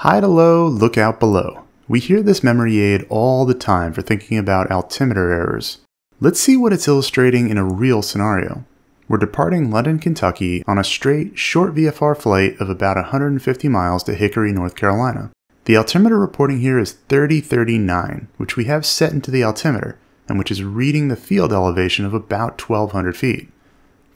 High to low, look out below. We hear this memory aid all the time for thinking about altimeter errors. Let's see what it's illustrating in a real scenario. We're departing London, Kentucky on a straight, short VFR flight of about 150 miles to Hickory, North Carolina. The altimeter reporting here is 3039, which we have set into the altimeter, and which is reading the field elevation of about 1200 feet.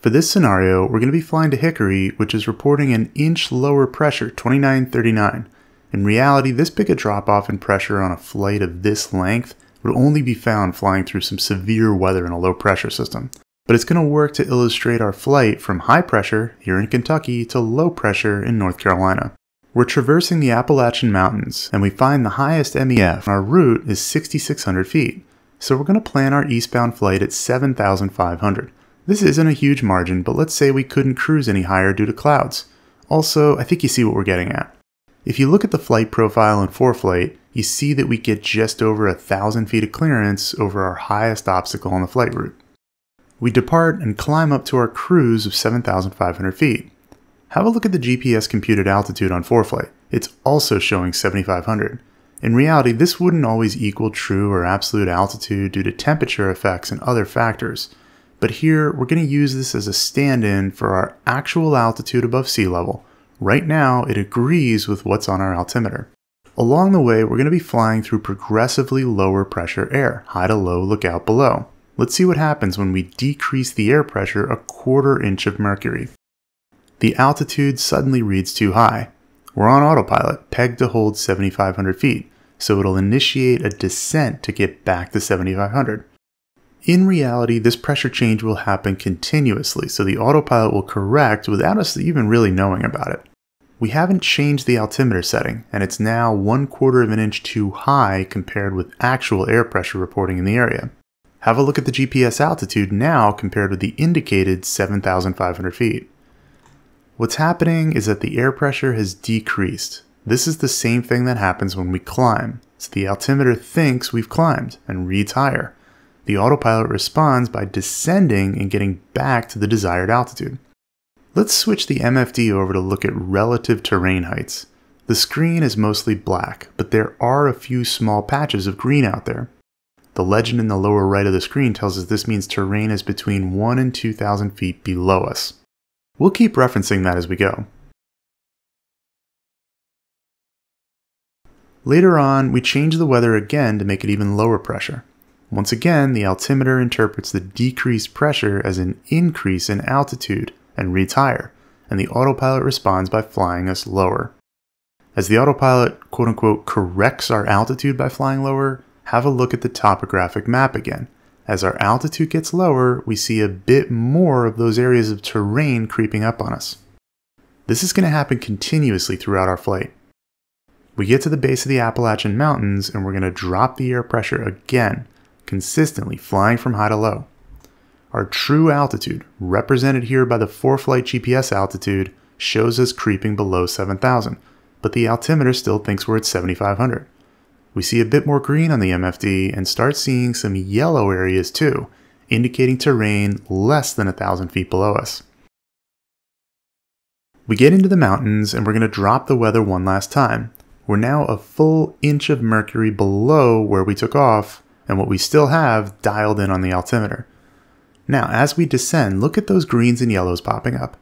For this scenario, we're going to be flying to Hickory, which is reporting an inch lower pressure, 2939, in reality, this big a drop off in pressure on a flight of this length would only be found flying through some severe weather in a low pressure system. But it's going to work to illustrate our flight from high pressure here in Kentucky to low pressure in North Carolina. We're traversing the Appalachian Mountains and we find the highest MEF. Our route is 6,600 feet, so we're going to plan our eastbound flight at 7,500. This isn't a huge margin, but let's say we couldn't cruise any higher due to clouds. Also, I think you see what we're getting at. If you look at the flight profile in ForeFlight, you see that we get just over a thousand feet of clearance over our highest obstacle on the flight route. We depart and climb up to our cruise of 7,500 feet. Have a look at the GPS computed altitude on ForeFlight. It's also showing 7,500. In reality, this wouldn't always equal true or absolute altitude due to temperature effects and other factors. But here, we're going to use this as a stand-in for our actual altitude above sea level, Right now, it agrees with what's on our altimeter. Along the way, we're going to be flying through progressively lower pressure air, high to low, look out below. Let's see what happens when we decrease the air pressure a quarter inch of mercury. The altitude suddenly reads too high. We're on autopilot, pegged to hold 7,500 feet, so it'll initiate a descent to get back to 7,500. In reality, this pressure change will happen continuously, so the autopilot will correct without us even really knowing about it. We haven't changed the altimeter setting, and it's now one quarter of an inch too high compared with actual air pressure reporting in the area. Have a look at the GPS altitude now compared with the indicated 7,500 feet. What's happening is that the air pressure has decreased. This is the same thing that happens when we climb, so the altimeter thinks we've climbed and reads higher. The autopilot responds by descending and getting back to the desired altitude. Let's switch the MFD over to look at relative terrain heights. The screen is mostly black, but there are a few small patches of green out there. The legend in the lower right of the screen tells us this means terrain is between 1 and 2,000 feet below us. We'll keep referencing that as we go. Later on, we change the weather again to make it even lower pressure. Once again, the altimeter interprets the decreased pressure as an increase in altitude and reads higher, and the autopilot responds by flying us lower. As the autopilot quote unquote corrects our altitude by flying lower, have a look at the topographic map again. As our altitude gets lower, we see a bit more of those areas of terrain creeping up on us. This is going to happen continuously throughout our flight. We get to the base of the Appalachian Mountains and we're going to drop the air pressure again, consistently flying from high to low. Our true altitude, represented here by the ForeFlight GPS altitude, shows us creeping below 7,000, but the altimeter still thinks we're at 7,500. We see a bit more green on the MFD and start seeing some yellow areas too, indicating terrain less than 1,000 feet below us. We get into the mountains and we're going to drop the weather one last time. We're now a full inch of mercury below where we took off and what we still have dialed in on the altimeter. Now, as we descend, look at those greens and yellows popping up.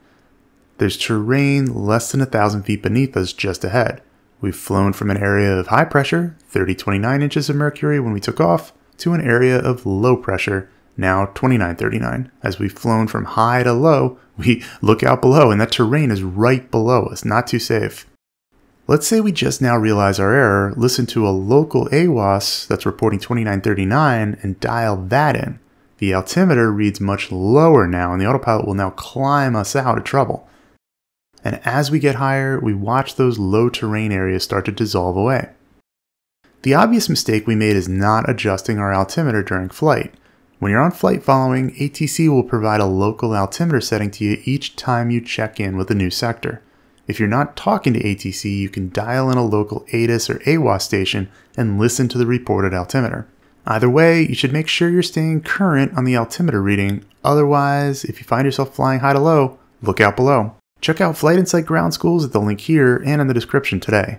There's terrain less than a thousand feet beneath us just ahead. We've flown from an area of high pressure, 3029 inches of mercury when we took off, to an area of low pressure, now 2939. As we've flown from high to low, we look out below and that terrain is right below us, not too safe. Let's say we just now realize our error, listen to a local AWOS that's reporting 2939 and dial that in. The altimeter reads much lower now and the autopilot will now climb us out of trouble. And as we get higher, we watch those low terrain areas start to dissolve away. The obvious mistake we made is not adjusting our altimeter during flight. When you're on flight following, ATC will provide a local altimeter setting to you each time you check in with a new sector. If you're not talking to ATC, you can dial in a local ATIS or AWOS station and listen to the reported altimeter. Either way, you should make sure you're staying current on the altimeter reading. Otherwise, if you find yourself flying high to low, look out below. Check out Flight Insight Ground Schools at the link here and in the description today.